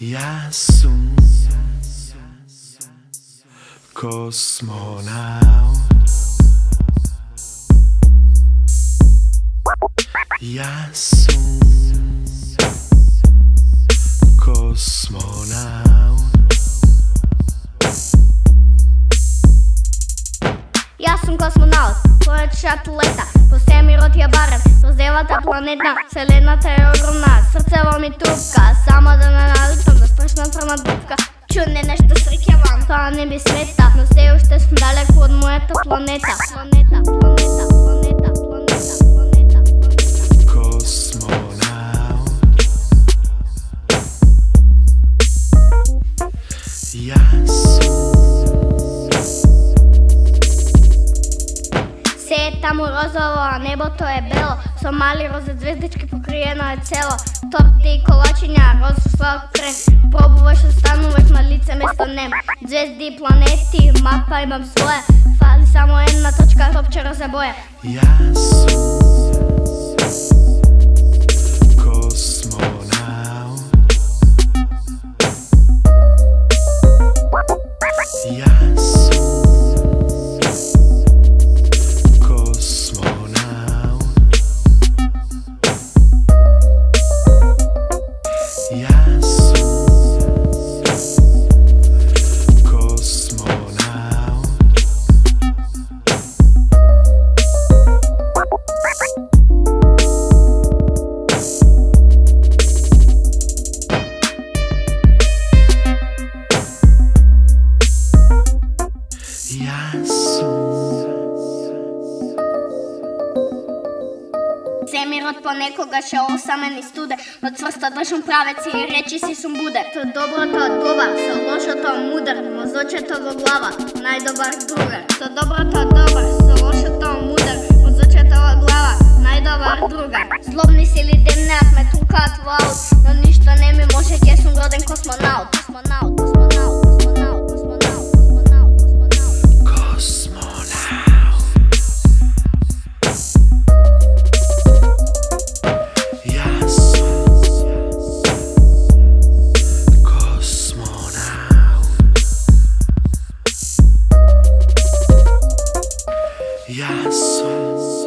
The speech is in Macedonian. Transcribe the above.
Ja sam kosmonaut. Ja sam kosmonaut. Ja sam kosmonaut, pored šatuleta Po svemiru ti ja barem, целата планета Вселената е огромна, срцево ми тупка Само да не наричам да спршнам према дупка. Чудне нешто среќавам, тоа не би смета. Но се уште сум далеку од мојата планета. Планета, планета, планета, планета, планета, планета. Космонаут Јас сум Се е таму розово, а небото е бело. Со мали розе звездички покриено е цело. Торти и колачиња, роз крем Пробуваш, остануваш на лице место нем. Звезди, планети, мапа имам своја. Фали само една точка, топче розе боја. Јас сум Јас сум Семирот понекогаш е осамен и студен Од цврста држам правец и речи си сум буде. Со доброто од добар, со лошото мудар Мозочето во глава, најдобар другар. Со доброто од добар, со лошото мудар Мозочето во глава, најдобар другар. Злобни сили демнеат ме тукаат во аут Но ништо не ми може, ќе сум роден Космонаут, космонаут, космонаут, abraço.